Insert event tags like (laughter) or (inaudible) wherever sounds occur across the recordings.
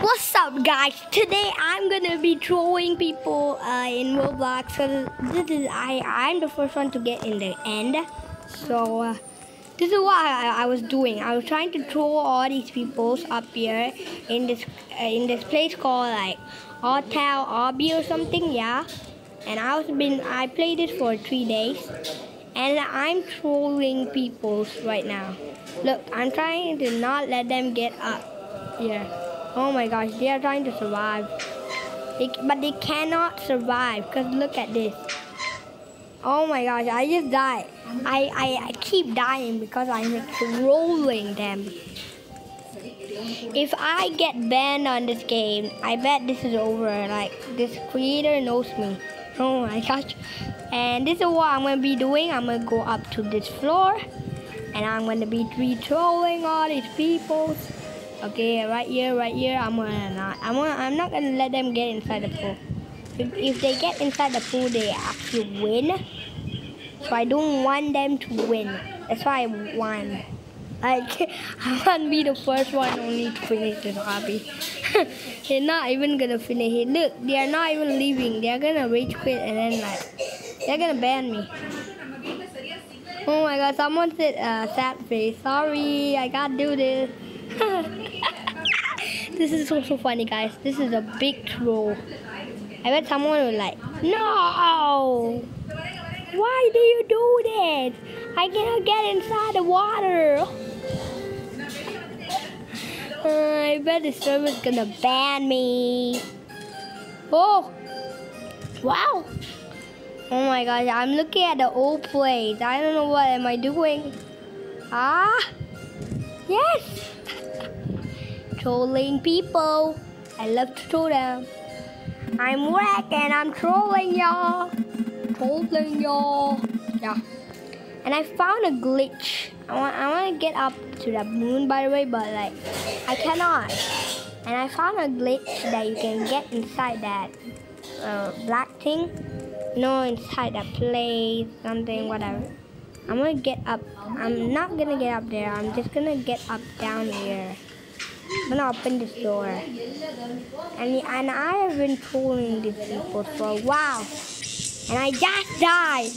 What's up, guys? Today I'm gonna be trolling people uh, in Roblox. So this is I. I'm the first one to get in the end. So uh, this is what I, I was doing. I was trying to troll all these people up here in this uh, in this place called like Hotel Obby or something. Yeah. And I was been I played this for three days, and I'm trolling people right now. Look, I'm trying to not let them get up here. Oh my gosh, they are trying to survive. They, but they cannot survive because look at this. Oh my gosh, I just died. I, I, I keep dying because I'm trolling them. If I get banned on this game, I bet this is over. Like, this creator knows me. Oh my gosh. And this is what I'm going to be doing. I'm going to go up to this floor. And I'm going to be re-trolling all these people. Okay, right here, right here. I'm gonna not. I'm gonna, I'm not gonna let them get inside the pool. If, if they get inside the pool, they actually win. So I don't want them to win. That's why I won. Like (laughs) I want to be the first one only to finish this Obby. (laughs) They're not even gonna finish it. Look, they are not even leaving. They're gonna rage quit and then like they're gonna ban me. Oh my god, someone said uh, sad face. Sorry, I can't do this. (laughs) this is so so funny guys. This is a big troll. I bet someone will like, no! Why do you do this? I cannot get inside the water. Uh, I bet the server's gonna ban me. Oh! Wow! Oh my gosh, I'm looking at the old place. I don't know what am I doing. Ah! Yes! trolling people. I love to troll them. I'm Wreck and I'm trolling y'all. Trolling y'all. Yeah. And I found a glitch. I want I want to get up to the moon by the way, but like I cannot. And I found a glitch that you can get inside that uh, black thing. No, inside that place, something, whatever. I'm gonna get up. I'm not gonna get up there. I'm just gonna get up down here. I'm gonna open this door. And, and I have been trolling these people for a while. And I just died. (laughs)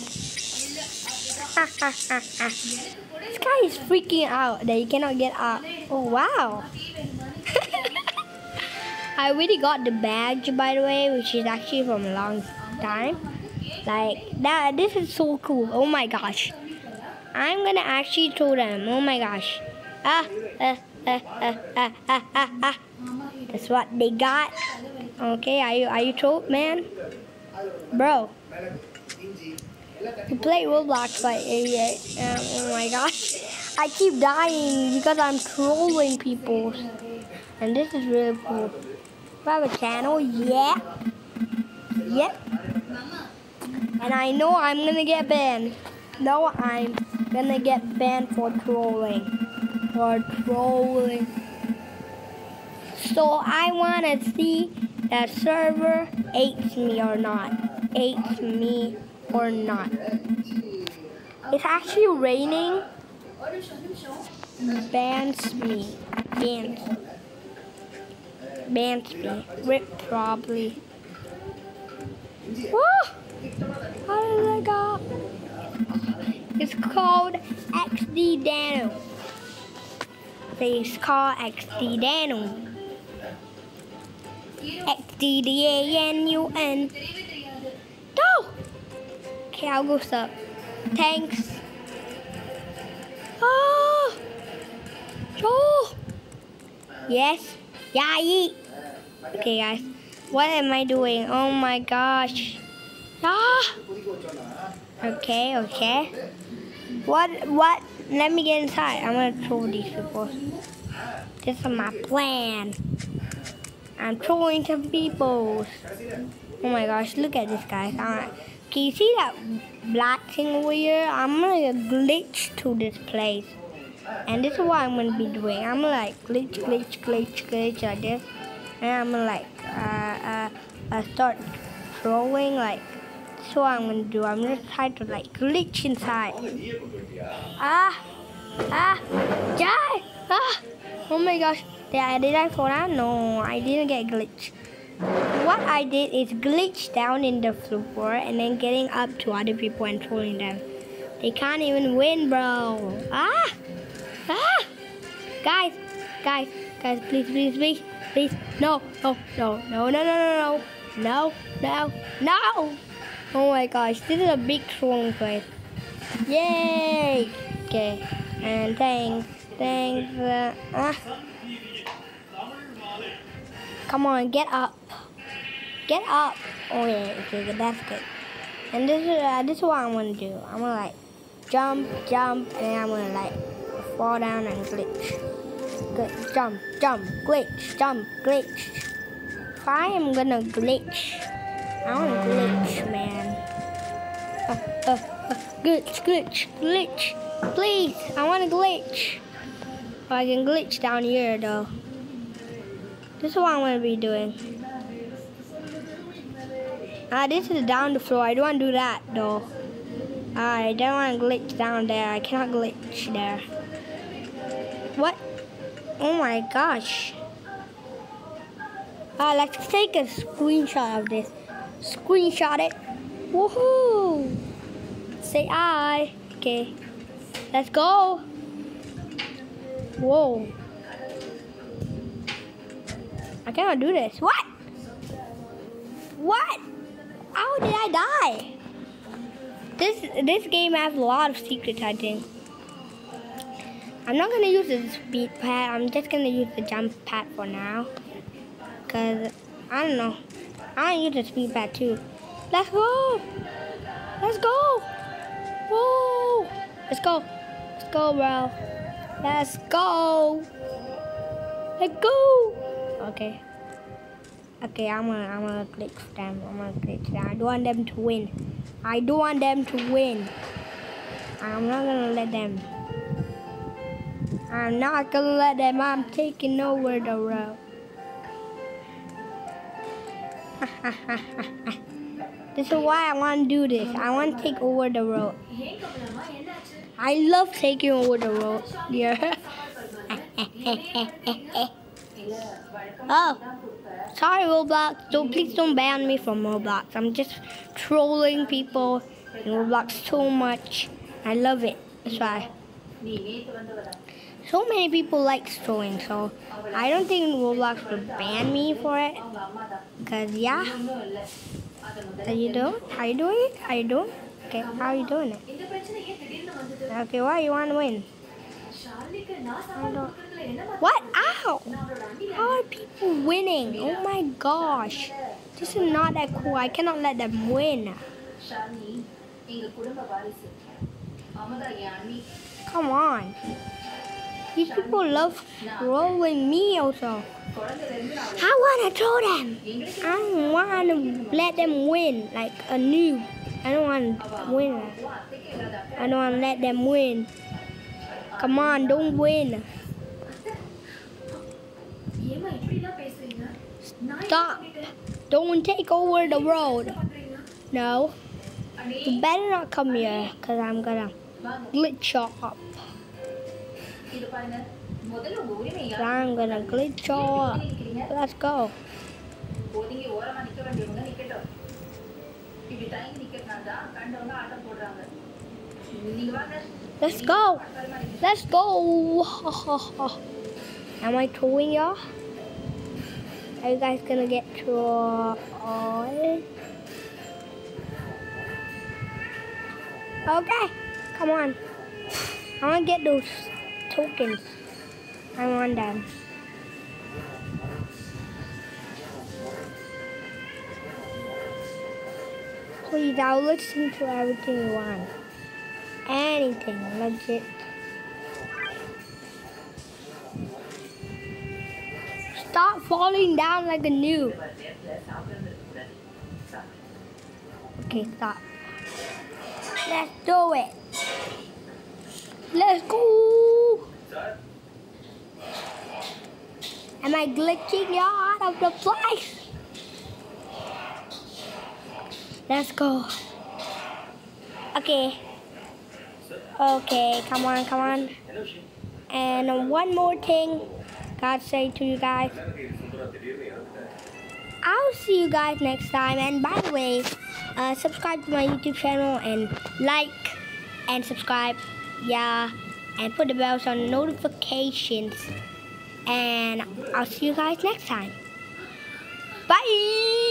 this guy is freaking out that he cannot get up. Oh wow. (laughs) I already got the badge by the way, which is actually from a long time. Like that this is so cool. Oh my gosh. I'm gonna actually troll them. Oh my gosh. Ah, uh, uh, uh, uh, uh, uh, uh. That's what they got. Okay, are you are you trolled, man? Bro. You play Roblox by idiot. Um, oh my gosh. I keep dying because I'm trolling people. And this is really cool. Do I have a channel? Yeah. Yep. And I know I'm gonna get banned. No, I'm gonna get banned for trolling. For trolling. So I wanna see that server hates me or not. Hates me or not. It's actually raining. Bans me. Bans. Bans me. Rip probably. Woo! How did I go? It's called XD Dano. It's called XD Dano. XD D A N U N. Go! Okay, I'll go sub. Thanks. Oh! Oh! Yes. Yeah, eat. Okay, guys. What am I doing? Oh my gosh. Ah! Okay, okay. What, what? Let me get inside. I'm gonna troll these people. This is my plan. I'm trolling some people. Oh my gosh, look at this guy. Can you see that black thing over here? I'm gonna glitch to this place. And this is what I'm gonna be doing. I'm gonna like glitch, glitch, glitch, glitch like this. And I'm gonna like uh, uh, uh, start throwing like that's what I'm gonna do. I'm gonna try to like glitch inside. Ah, ah, die! Ah! Oh my gosh! Yeah, did I fall down? No, I didn't get glitched. What I did is glitch down in the floor and then getting up to other people and trolling them. They can't even win, bro. Ah! Ah! Guys, guys, guys, please, please, please, please. No, no, no, no, no, no, no, no, no, no, no. Oh my gosh, this is a big trolling place. Yay! Okay, and thanks, thanks. Uh, ah. Come on, get up. Get up. Oh yeah, okay, that's good. And this is uh, this is what I'm gonna do. I'm gonna like jump, jump, and I'm gonna like fall down and glitch. Good, jump, jump, glitch, jump, glitch. I am gonna glitch, I wanna glitch, man. Uh, uh, uh, glitch, glitch, glitch. Please, I want a glitch. Oh, I can glitch down here though. This is what I'm gonna be doing. Ah, this is down the floor. I don't want to do that though. I don't want to glitch down there. I cannot glitch there. What? Oh my gosh. Ah, let's take a screenshot of this. Screenshot it. Woohoo! Say I. Okay. Let's go. Whoa. I cannot do this. What? What? How did I die? This this game has a lot of secrets, I think. I'm not gonna use the speed pad. I'm just gonna use the jump pad for now. Cause I don't know. I need the speed pad too. Let's go. Let's go. Whoa. Let's go. Let's go, bro. Let's go. Let's go. Okay. Okay, I'm gonna I'm gonna click them. I'm gonna click them. I don't want them to win. I don't want them to win. I'm not gonna let them. I'm not gonna let them. I'm taking over the road. (laughs) this is why I want to do this. I want to take over the road. I love taking over the road. Yeah. (laughs) oh, sorry Roblox. Don't please don't ban me from Roblox. I'm just trolling people in Roblox so much. I love it. That's why. So many people like trolling, so I don't think Roblox would ban me for it. Cause yeah. How you doing? How you doing it? How you doing? Okay, how are you doing it? Okay, why you want to win? What? Ow! How are people winning? Oh my gosh. This is not that cool. I cannot let them win. Come on. These people love throwing me also. I want to throw them. I don't want to let them win like a noob. I don't want to win. I don't want to let them win. Come on, don't win. Stop. Don't take over the road. No. You better not come here because I'm to glitch up. I'm going to glitch you up. Let's go. ஒதுங்கி ஓரமா நிக்க வேண்டியவங்க நிக்கட்டும் இப்படி தயங்கி நிக்கிறதுனால தான் கண்டவங்க ஆட்டம் போடுறாங்க நீங்க வாங்க Let's go. Let's go. (laughs) Am I trolling y'all? Are you guys gonna get trolled? Okay, come on. I wanna get those tokens. I want them. Please, I'll listen to everything you want. Anything, legit. Stop falling down like a noob. Okay, stop. Let's do it. Let's go. Am I glitching you out of the place? Let's go. Okay. Okay, come on, come on. And one more thing. gotta say to you guys. I'll see you guys next time. And by the way, uh, subscribe to my YouTube channel and like and subscribe. Yeah. And put the bells on notifications. And I'll see you guys next time. Bye.